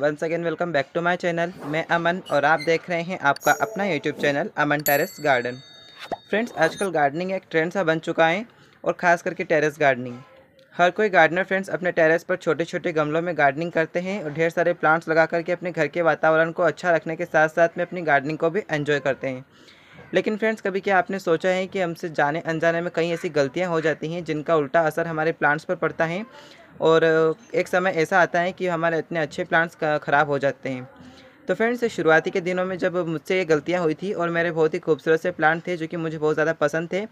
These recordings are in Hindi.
Once again welcome back to my channel मैं अमन और आप देख रहे हैं आपका अपना YouTube channel Aman terrace garden friends आजकल गार्डनिंग एक ट्रेंड सा बन चुका है और ख़ास करके टेरेस गार्डनिंग हर कोई गार्डनर फ्रेंड्स अपने टेरेस पर छोटे छोटे गमलों में गार्डनिंग करते हैं और ढेर सारे प्लांट्स लगा करके अपने घर के वातावरण को अच्छा रखने के साथ साथ में अपनी गार्डनिंग को भी एंजॉय करते हैं। लेकिन फ्रेंड्स कभी क्या आपने सोचा है कि हमसे जाने अनजाने में कई ऐसी गलतियाँ हो जाती हैं जिनका उल्टा असर हमारे प्लांट्स पर पड़ता है? और एक समय ऐसा आता है कि हमारे इतने अच्छे प्लांट्स ख़राब हो जाते हैं। तो फ्रेंड्स शुरुआती के दिनों में जब मुझसे ये गलतियाँ हुई थी और मेरे बहुत ही खूबसूरत से प्लांट थे जो कि मुझे बहुत ज़्यादा पसंद थे,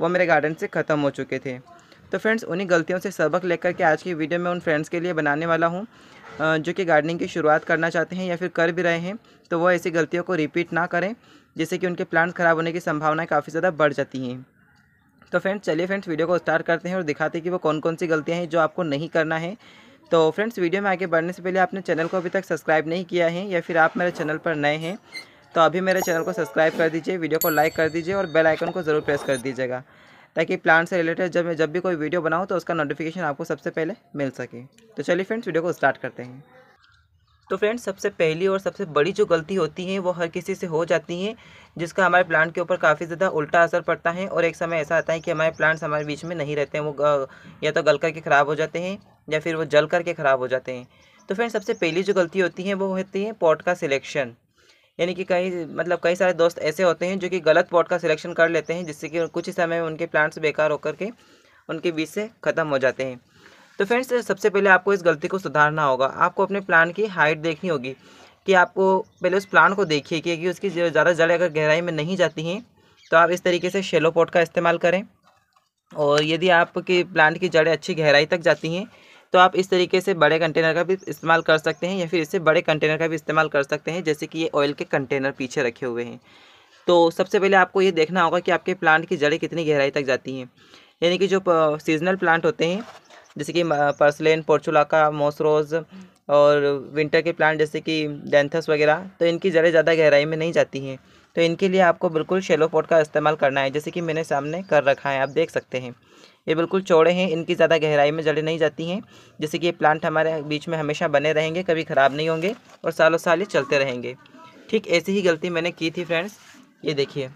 वो मेरे गार्डन से ख़त्म हो चुके थे। तो फ्रेंड्स उन्हीं गलतियों से सबक लेकर के आज की वीडियो में उन फ्रेंड्स के लिए बनाने वाला हूँ जो कि गार्डनिंग की शुरुआत करना चाहते हैं या फिर कर भी रहे हैं तो वो ऐसी गलतियों को रिपीट ना करें, जिससे कि उनके प्लांट्स ख़राब होने की संभावनाएँ काफ़ी ज़्यादा बढ़ जाती हैं। तो फ्रेंड्स चलिए फ्रेंड्स वीडियो को स्टार्ट करते हैं और दिखाते हैं कि वो कौन कौन सी गलतियाँ हैं जो आपको नहीं करना है। तो फ्रेंड्स वीडियो में आगे बढ़ने से पहले आपने चैनल को अभी तक सब्सक्राइब नहीं किया है या फिर आप मेरे चैनल पर नए हैं तो अभी मेरे चैनल को सब्सक्राइब कर दीजिए वीडियो को लाइक कर दीजिए और बेल आइकन को ज़रूर प्रेस कर दीजिएगा, ताकि प्लांट से रिलेटेड जब मैं, जब भी कोई वीडियो बनाऊँ तो उसका नोटिफिकेशन आपको सबसे पहले मिल सके। तो चलिए फ्रेंड्स वीडियो को स्टार्ट करते हैं। तो फ्रेंड्स, सबसे पहली और सबसे बड़ी जो गलती होती है, वो हर किसी से हो जाती है, जिसका हमारे प्लांट के ऊपर काफ़ी ज़्यादा उल्टा असर पड़ता है और एक समय ऐसा आता है कि हमारे प्लांट्स हमारे बीच में नहीं रहते हैं, वो या तो गल करके ख़राब हो जाते हैं या फिर वो जल करके ख़राब हो जाते हैं। तो फ्रेंड्स, सबसे पहली जो गलती होती है, वो होती है पॉट का सिलेक्शन। यानी कि कई मतलब कई सारे दोस्त ऐसे होते हैं जो कि गलत पॉट का सिलेक्शन कर लेते हैं, जिससे कि कुछ ही समय में उनके प्लांट्स बेकार होकर के उनके बीच से ख़त्म हो जाते हैं। तो फ्रेंड्स सबसे पहले आपको इस गलती को सुधारना होगा। आपको अपने प्लान की हाइट देखनी होगी कि आपको पहले उस प्लान को देखिए कि उसकी ज़्यादा जड़ अगर गहराई में नहीं जाती हैं तो आप इस तरीके से शेलो पॉट का इस्तेमाल करें। और यदि आपके प्लांट की जड़ें अच्छी गहराई तक जाती हैं तो आप इस तरीके से बड़े कंटेनर का भी इस्तेमाल कर सकते हैं या फिर इससे बड़े कंटेनर का भी इस्तेमाल कर सकते हैं, जैसे कि ये ऑयल के कंटेनर पीछे रखे हुए हैं। तो सबसे पहले आपको ये देखना होगा कि आपके प्लांट की जड़ें कितनी गहराई तक जाती हैं। यानी कि जो सीजनल प्लांट होते हैं जैसे कि पर्सलेन, पोर्चुलाका, मोसरोज और विंटर के प्लांट जैसे कि डेंथस वगैरह तो इनकी जड़ें ज़्यादा गहराई में नहीं जाती हैं। तो इनके लिए आपको बिल्कुल शेलो पॉट का इस्तेमाल करना है, जैसे कि मैंने सामने कर रखा है, आप देख सकते हैं। ये बिल्कुल चौड़े हैं, इनकी ज़्यादा गहराई में जड़ें नहीं जाती हैं। जैसे कि ये प्लांट हमारे बीच में हमेशा बने रहेंगे, कभी ख़राब नहीं होंगे और सालों साल ही चलते रहेंगे। ठीक ऐसी ही गलती मैंने की थी फ्रेंड्स, ये देखिए।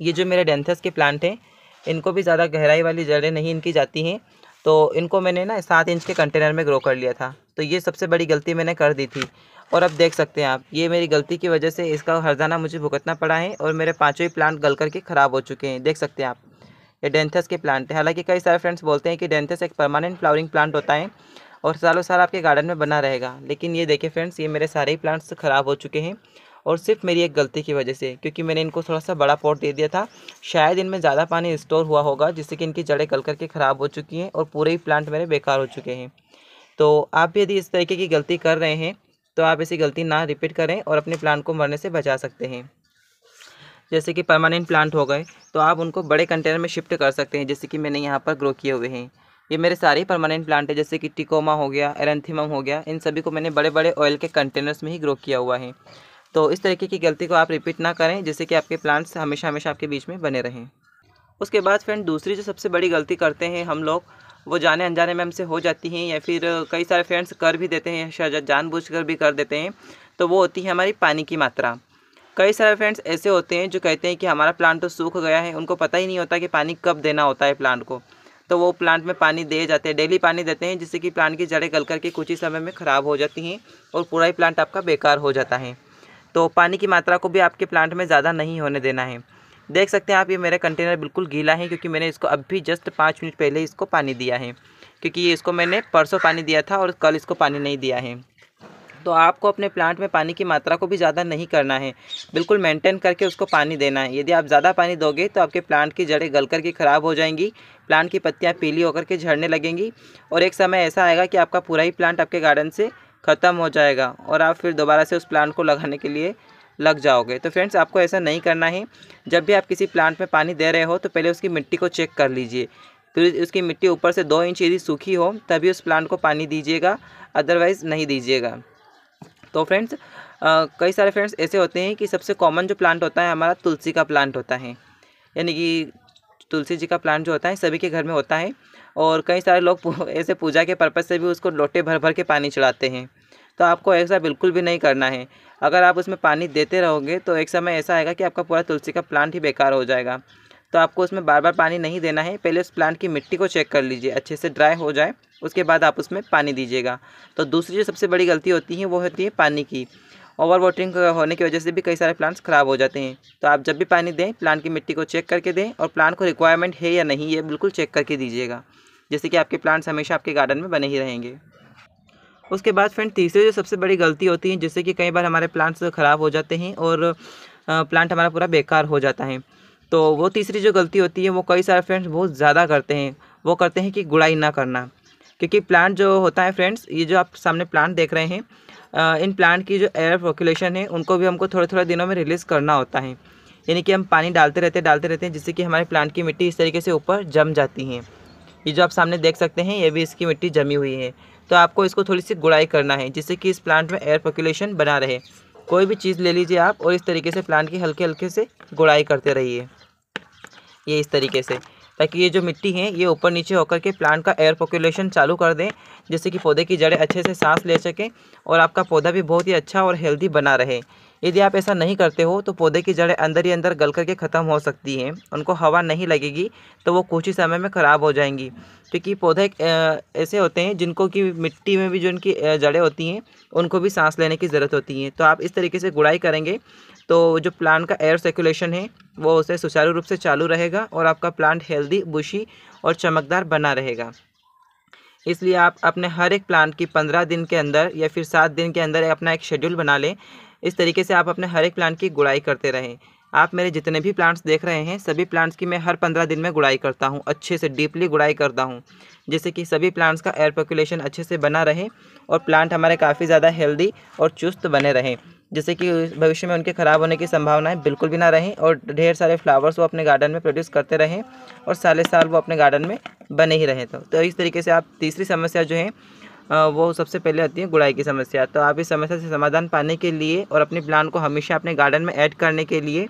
ये जो मेरे डेंथस के प्लांट हैं, इनको भी ज़्यादा गहराई वाली जड़ें नहीं इनकी जाती हैं। तो इनको मैंने ना सात इंच के कंटेनर में ग्रो कर लिया था। तो ये सबसे बड़ी गलती मैंने कर दी थी। और अब देख सकते हैं आप, ये मेरी गलती की वजह से इसका हरजाना मुझे भुगतना पड़ा है और मेरे पाँचों ही प्लांट गल करके ख़राब हो चुके हैं। देख सकते हैं आप, ये डेंथस के प्लांट हैं। हालाँकि कई सारे फ्रेंड्स बोलते हैं कि डेंथस एक परमानेंट फ्लावरिंग प्लांट होता है और सालों साल आपके गार्डन में बना रहेगा। लेकिन ये देखिए फ्रेंड्स ये मेरे सारे ही प्लांट्स ख़राब हो चुके हैं। और सिर्फ़ मेरी एक गलती की वजह से, क्योंकि मैंने इनको थोड़ा सा बड़ा पॉट दे दिया था। शायद इनमें ज़्यादा पानी स्टोर हुआ होगा, जिससे कि इनकी जड़ें गल करके ख़राब हो चुकी हैं और पूरे ही प्लांट मेरे बेकार हो चुके हैं। तो आप यदि इस तरीके की गलती कर रहे हैं तो आप ऐसी गलती ना रिपीट करें और अपने प्लांट को मरने से बचा सकते हैं। जैसे कि परमानेंट प्लांट हो गए तो आप उनको बड़े कंटेनर में शिफ्ट कर सकते हैं जैसे कि मैंने यहाँ पर ग्रो किए हुए हैं। ये मेरे सारे परमानेंट प्लांट है, जैसे कि टिकोमा हो गया, एरेंथीमम हो गया, इन सभी को मैंने बड़े बड़े ऑयल के कंटेनर्स में ही ग्रो किया हुआ है। तो इस तरीके की गलती को आप रिपीट ना करें, जिससे कि आपके प्लांट्स हमेशा हमेशा आपके बीच में बने रहें। उसके बाद फ्रेंड दूसरी जो सबसे बड़ी गलती करते हैं हम लोग, वो जाने अनजाने में हमसे हो जाती हैं, या फिर कई सारे फ्रेंड्स कर भी देते हैं, शायद जानबूझ कर भी कर देते हैं तो वो होती है हमारी पानी की मात्रा। कई सारे फ्रेंड्स ऐसे होते हैं जो कहते हैं कि हमारा प्लांट तो सूख गया है, उनको पता ही नहीं होता कि पानी कब देना होता है प्लांट को। तो वो प्लांट में पानी दे जाते हैं डेली पानी देते हैं, जिससे कि प्लांट की जड़ें गल करके कुछ ही समय में ख़राब हो जाती हैं, और पूरा ही प्लांट आपका बेकार हो जाता है। तो पानी की मात्रा को भी आपके प्लांट में ज़्यादा नहीं होने देना है। देख सकते हैं आप, ये मेरा कंटेनर बिल्कुल गीला है, क्योंकि मैंने इसको अभी जस्ट पाँच मिनट पहले इसको पानी दिया है। क्योंकि ये इसको मैंने परसों पानी दिया था और कल इसको पानी नहीं दिया है। तो आपको अपने प्लांट में पानी की मात्रा को भी ज़्यादा नहीं करना है। बिल्कुल मेंटेन करके उसको पानी देना है। यदि आप ज़्यादा पानी दोगे तो आपके प्लांट की जड़ें गल करके ख़राब हो जाएँगी प्लांट की पत्तियाँ पीली होकर के झड़ने लगेंगी और एक समय ऐसा आएगा कि आपका पूरा ही प्लांट आपके गार्डन से ख़त्म हो जाएगा और आप फिर दोबारा से उस प्लांट को लगाने के लिए लग जाओगे। तो फ्रेंड्स आपको ऐसा नहीं करना है। जब भी आप किसी प्लांट में पानी दे रहे हो तो पहले उसकी मिट्टी को चेक कर लीजिए। फिर उसकी मिट्टी ऊपर से दो इंच यदि सूखी हो, तभी उस प्लांट को पानी दीजिएगा अदरवाइज़ नहीं दीजिएगा। तो फ्रेंड्स कई सारे फ्रेंड्स ऐसे होते हैं कि सबसे कॉमन जो प्लांट होता है, हमारा तुलसी का प्लांट होता है। यानी कि तुलसी जी का प्लांट जो होता है, सभी के घर में होता है और कई सारे लोग ऐसे पूजा के पर्पज़ से भी उसको लोटे भर भर के पानी चढ़ाते हैं। तो आपको ऐसा बिल्कुल भी नहीं करना है। अगर आप उसमें पानी देते रहोगे तो एक समय ऐसा आएगा कि आपका पूरा तुलसी का प्लांट ही बेकार हो जाएगा। तो आपको उसमें बार बार पानी नहीं देना है। पहले उस प्लांट की मिट्टी को चेक कर लीजिए, अच्छे से ड्राई हो जाए, उसके बाद आप उसमें पानी दीजिएगा। तो दूसरी जो सबसे बड़ी गलती होती है, वो होती है पानी की। ओवर वाटरिंग होने की वजह से भी कई सारे प्लांट्स ख़राब हो जाते हैं। तो आप जब भी पानी दें, प्लांट की मिट्टी को चेक करके दें और प्लांट को रिक्वायरमेंट है या नहीं, ये बिल्कुल चेक करके दीजिएगा। जैसे कि आपके प्लांट्स हमेशा आपके गार्डन में बने ही रहेंगे। उसके बाद फ्रेंड, तीसरी जो सबसे बड़ी गलती होती है, जिससे कि कई बार हमारे प्लांट्स ख़राब हो जाते हैं और प्लांट हमारा पूरा बेकार हो जाता है। तो वो तीसरी जो गलती होती है, वो कई सारे फ्रेंड्स बहुत ज़्यादा करते हैं। वो करते हैं कि गुड़ाई ना करना। क्योंकि प्लांट जो होता है फ्रेंड्स ये जो आप सामने प्लांट देख रहे हैं इन प्लांट की जो एयर पॉपुलेशन है, उनको भी हमको थोड़े थोड़े दिनों में रिलीज़ करना होता है। यानी कि हम पानी डालते रहते डालते रहते हैं, जिससे कि हमारे प्लांट की मिट्टी इस तरीके से ऊपर जम जाती है। ये जो आप सामने देख सकते हैं, ये भी इसकी मिट्टी जमी हुई है। तो आपको इसको थोड़ी सी गुड़ाई करना है, जिससे कि इस प्लांट में एयर पॉपुलेशन बना रहे। कोई भी चीज़ ले लीजिए आप और इस तरीके से प्लांट की हल्के हल्के से गुड़ाई करते रहिए। ये इस तरीके से। ताकि ये जो मिट्टी है, ये ऊपर नीचे होकर के प्लांट का एयर पॉक्यूलेशन चालू कर दें, जिससे कि पौधे की जड़ें अच्छे से सांस ले सकें और आपका पौधा भी बहुत ही अच्छा और हेल्दी बना रहे। यदि आप ऐसा नहीं करते हो तो पौधे की जड़ें अंदर ही अंदर गल करके ख़त्म हो सकती हैं। उनको हवा नहीं लगेगी तो वो कुछ ही समय में ख़राब हो जाएँगी। क्योंकि पौधे ऐसे होते हैं, जिनको कि मिट्टी में भी जो उनकी जड़ें होती हैं, उनको भी सांस लेने की ज़रूरत होती है। तो आप इस तरीके से गुड़ाई करेंगे तो जो प्लांट का एयर सर्कुलेशन है, वो उसे सुचारू रूप से चालू रहेगा और आपका प्लांट हेल्दी, बुशी और चमकदार बना रहेगा। इसलिए आप अपने हर एक प्लांट की पंद्रह दिन के अंदर या फिर सात दिन के अंदर अपना एक शेड्यूल बना लें इस तरीके से आप अपने हर एक प्लांट की गुड़ाई करते रहें। आप मेरे जितने भी प्लांट्स देख रहे हैं सभी प्लांट्स की मैं हर पंद्रह दिन में गुड़ाई करता हूँ अच्छे से डीपली गुड़ाई करता हूँ। जिससे कि सभी प्लांट्स का एयर पर्कुलेशन अच्छे से बना रहे और प्लांट हमारे काफ़ी ज़्यादा हेल्दी और चुस्त बने रहें। जिससे कि भविष्य में उनके ख़राब होने की संभावनाएँ बिल्कुल भी ना रहें और ढेर सारे फ्लावर्स वो अपने गार्डन में प्रोड्यूस करते रहें और साले साल वो अपने गार्डन में बने ही रहें। तो, तो इस तरीके से आप तीसरी समस्या जो है वो सबसे पहले आती है गुड़ाई की समस्या। तो आप इस समस्या से समाधान पाने के लिए और अपने प्लान को हमेशा अपने गार्डन में ऐड करने के लिए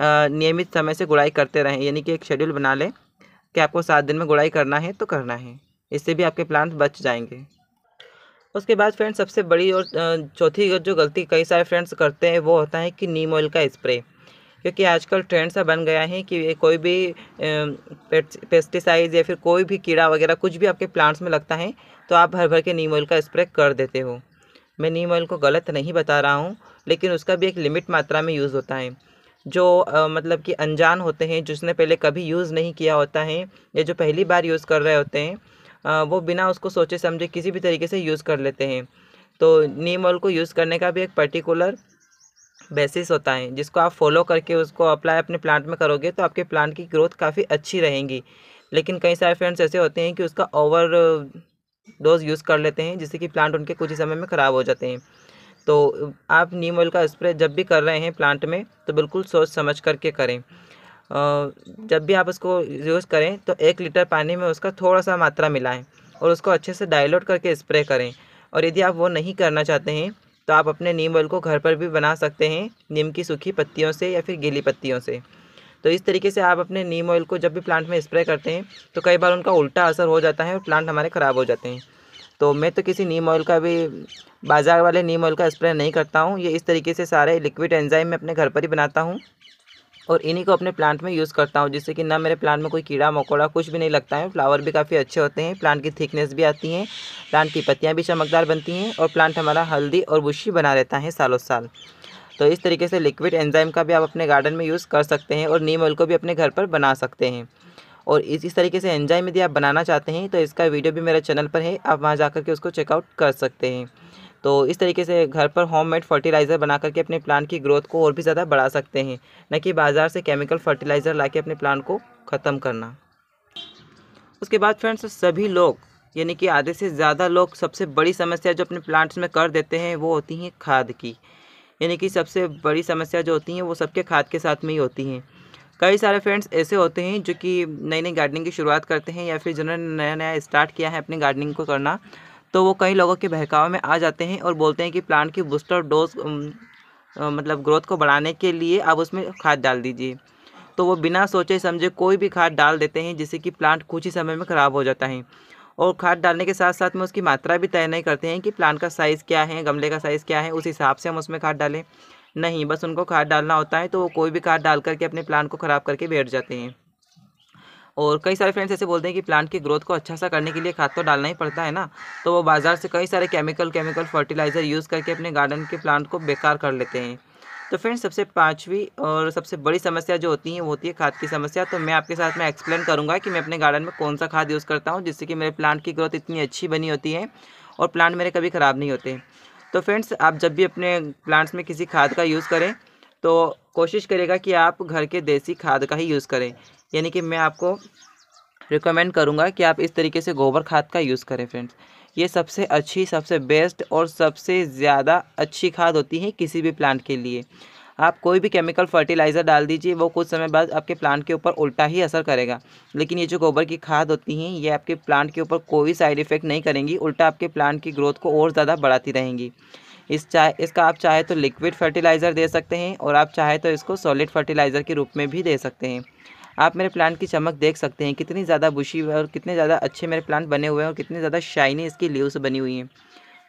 नियमित समय से गुड़ाई करते रहें। यानी कि एक शेड्यूल बना लें कि आपको सात दिन में गुड़ाई करना है तो करना है। इससे भी आपके प्लांट बच जाएँगे। उसके बाद फ्रेंड्स सबसे बड़ी और चौथी जो गलती कई सारे फ्रेंड्स करते हैं वो होता है कि नीम ऑयल का स्प्रे क्योंकि आजकल ट्रेंड सा बन गया है कि कोई भी पेस्टिसाइड या फिर कोई भी कीड़ा वगैरह कुछ भी आपके प्लांट्स में लगता है तो आप भर भर के नीम ऑयल का स्प्रे कर देते हो। मैं नीम ऑयल को गलत नहीं बता रहा हूँ लेकिन उसका भी एक लिमिट मात्रा में यूज़ होता है। जो आ, मतलब कि अनजान होते हैं जिसने पहले कभी यूज़ नहीं किया होता है या जो पहली बार यूज़ कर रहे होते हैं आ, वो बिना उसको सोचे समझे किसी भी तरीके से यूज़ कर लेते हैं। तो नीम ऑयल को यूज़ करने का भी एक पर्टिकुलर बेसिस होता है, जिसको आप फॉलो करके उसको अप्लाई अपने प्लांट में करोगे तो आपके प्लांट की ग्रोथ काफ़ी अच्छी रहेंगी। लेकिन कई सारे फ्रेंड्स ऐसे होते हैं कि उसका ओवर डोज यूज़ कर लेते हैं, जिससे कि प्लांट उनके कुछ ही समय में ख़राब हो जाते हैं। तो आप नीम ऑयल का स्प्रे जब भी कर रहे हैं प्लांट में तो बिल्कुल सोच समझ करके करें। जब भी आप उसको यूज़ करें तो एक लीटर पानी में उसका थोड़ा सा मात्रा मिलाएँ और उसको अच्छे से डाइलोट करके स्प्रे करें। और यदि आप वो नहीं करना चाहते हैं तो आप अपने नीम ऑयल को घर पर भी बना सकते हैं, नीम की सूखी पत्तियों से या फिर गीली पत्तियों से। तो इस तरीके से आप अपने नीम ऑयल को जब भी प्लांट में स्प्रे करते हैं तो कई बार उनका उल्टा असर हो जाता है और प्लांट हमारे ख़राब हो जाते हैं। तो मैं तो किसी नीम ऑयल का भी, बाज़ार वाले नीम ऑयल का स्प्रे नहीं करता हूँ। ये इस तरीके से सारे लिक्विड एंजाइम मैं अपने घर पर ही बनाता हूँ। और इन्हीं को अपने प्लांट में यूज़ करता हूँ, जिससे कि ना मेरे प्लांट में कोई कीड़ा मकोड़ा कुछ भी नहीं लगता है। फ्लावर भी काफ़ी अच्छे होते हैं प्लांट की थिकनेस भी आती हैं प्लांट की पत्तियाँ भी चमकदार बनती हैं और प्लांट हमारा हल्दी और बुशी बना रहता है सालों साल। तो इस तरीके से लिक्विड एंजाइम का भी आप अपने गार्डन में यूज़ कर सकते हैं और नीम ऑयल को भी अपने घर पर बना सकते हैं। और इस इस तरीके से एंजाइम यदि आप बनाना चाहते हैं तो इसका वीडियो भी मेरे चैनल पर है, आप वहाँ जा के उसको चेकआउट कर सकते हैं। तो इस तरीके से घर पर होम मेड फर्टिलाइज़र बना करके अपने प्लांट की ग्रोथ को और भी ज़्यादा बढ़ा सकते हैं, न कि बाज़ार से केमिकल फर्टिलाइज़र ला अपने प्लांट को ख़त्म करना। उसके बाद फ्रेंड्स सभी लोग, यानी कि आधे से ज़्यादा लोग, सबसे बड़ी समस्या जो अपने प्लांट्स में कर देते हैं, वो होती हैं खाद की। यानी कि सबसे बड़ी समस्या जो होती हैं, वो सबके खाद के साथ में ही होती हैं। कई सारे फ्रेंड्स ऐसे होते हैं जो कि नई नई गार्डनिंग की शुरुआत करते हैं या फिर जिन्होंने नया नया स्टार्ट किया है अपनी गार्डनिंग को करना तो वो कई लोगों के बहकाव में आ जाते हैं और बोलते हैं कि प्लांट की बूस्टर डोज मतलब ग्रोथ को बढ़ाने के लिए आप उसमें खाद डाल दीजिए। तो वो बिना सोचे समझे कोई भी खाद डाल देते हैं जिससे कि प्लांट कुछ ही समय में ख़राब हो जाता है। और खाद डालने के साथ साथ में उसकी मात्रा भी तय नहीं करते हैं कि प्लांट का साइज़ क्या है, गमले का साइज़ क्या है, उस हिसाब से हम उसमें खाद डालें। नहीं, बस उनको खाद डालना होता है तो वो कोई भी खाद डाल करके अपने प्लांट को ख़राब करके बैठ जाते हैं। और कई सारे फ्रेंड्स ऐसे बोलते हैं कि प्लांट की ग्रोथ को अच्छा सा करने के लिए खाद तो डालना ही पड़ता है ना? तो वो बाज़ार से कई सारे केमिकल केमिकल फर्टिलाइज़र यूज़ करके अपने गार्डन के प्लांट को बेकार कर लेते हैं। तो फ्रेंड्स सबसे पाँचवीं और सबसे बड़ी समस्या जो होती है, वो होती है खाद की समस्या। तो मैं आपके साथ में एक्सप्लेन करूँगा कि मैं अपने गार्डन में कौन सा खाद यूज़ करता हूँ, जिससे कि मेरे प्लांट की ग्रोथ इतनी अच्छी बनी होती है और प्लांट मेरे कभी ख़राब नहीं होते। तो फ्रेंड्स आप जब भी अपने प्लांट्स में किसी खाद का यूज़ करें तो कोशिश करेगा कि आप घर के देसी खाद का ही यूज़ करें। यानी कि मैं आपको रिकमेंड करूँगा कि आप इस तरीके से गोबर खाद का यूज़ करें फ्रेंड्स ये सबसे अच्छी, सबसे बेस्ट और सबसे ज़्यादा अच्छी खाद होती है किसी भी प्लांट के लिए। आप कोई भी केमिकल फर्टिलाइज़र डाल दीजिए, वो कुछ समय बाद आपके प्लांट के ऊपर उल्टा ही असर करेगा। लेकिन ये जो गोबर की खाद होती हैं, ये आपके प्लांट के ऊपर कोई साइड इफ़ेक्ट नहीं करेंगी, उल्टा आपके प्लांट की ग्रोथ को और ज़्यादा बढ़ाती रहेंगी। इस चाहे, इसका आप चाहे तो लिक्विड फर्टिलाइज़र दे सकते हैं और आप चाहे तो इसको सॉलिड फर्टिलाइज़र के रूप में भी दे सकते हैं। आप मेरे प्लांट की चमक देख सकते हैं। कितनी ज़्यादा बुशी और कितने ज़्यादा अच्छे मेरे प्लांट बने हुए हैं और कितनी ज़्यादा शाइनी इसकी लीव्स बनी हुई हैं।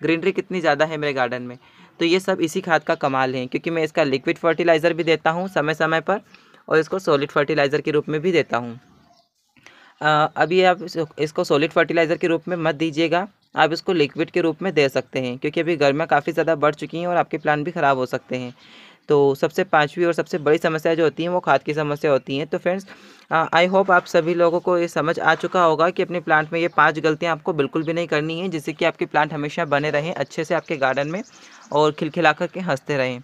ग्रीनरी कितनी ज़्यादा है मेरे गार्डन में। तो ये सब इसी खाद का कमाल है, क्योंकि मैं इसका लिक्विड फर्टिलाइज़र भी देता हूँ समय समय पर और इसको सॉलिड फर्टिलाइज़र के रूप में भी देता हूँ। अभी आप इसको सॉलिड फर्टिलाइज़र के रूप में मत दीजिएगा। आप इसको लिक्विड के रूप में दे सकते हैं, क्योंकि अभी गर्मियाँ काफ़ी ज़्यादा बढ़ चुकी हैं और आपके प्लांट भी ख़राब हो सकते हैं। तो सबसे पाँचवीं और सबसे बड़ी समस्या जो होती है, वो खाद की समस्या होती हैं। तो फ्रेंड्स आई होप आप सभी लोगों को ये समझ आ चुका होगा कि अपने प्लांट में ये पाँच गलतियाँ आपको बिल्कुल भी नहीं करनी है, जिससे कि आपके प्लांट हमेशा बने रहें, अच्छे से आपके गार्डन में और खिलखिला करके हँसते रहें।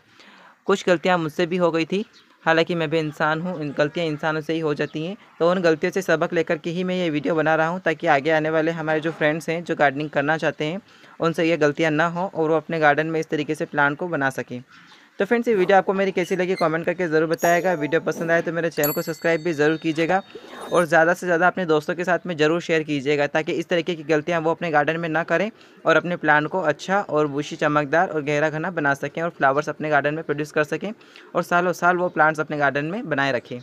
कुछ गलतियाँ मुझसे भी हो गई थी, हालाँकि मैं भी इंसान हूँ, इन गलतियाँ इंसानों से ही हो जाती हैं। तो उन गलतियों से सबक लेकर के ही मैं ये वीडियो बना रहा हूँ, ताकि आगे आने वाले हमारे जो फ्रेंड्स हैं, जो गार्डनिंग करना चाहते हैं, उनसे ये गलतियाँ ना हो और वो अपने गार्डन में इस तरीके से प्लांट को बना सकें। तो फ्रेंड्स ये वीडियो आपको मेरी कैसी लगी कमेंट करके ज़रूर बताएगा। वीडियो पसंद आए तो मेरे चैनल को सब्सक्राइब भी ज़रूर कीजिएगा और ज़्यादा से ज़्यादा अपने दोस्तों के साथ में ज़रूर शेयर कीजिएगा ताकि इस तरीके की गलतियाँ वो अपने गार्डन में ना करें और अपने प्लांट को अच्छा और बुशी चमकदार और गहरा घना बना सकें और फ्लावर्स अपने गार्डन में प्रोड्यूस कर सकें और सालों साल वो प्लांट्स अपने गार्डन में बनाए रखें।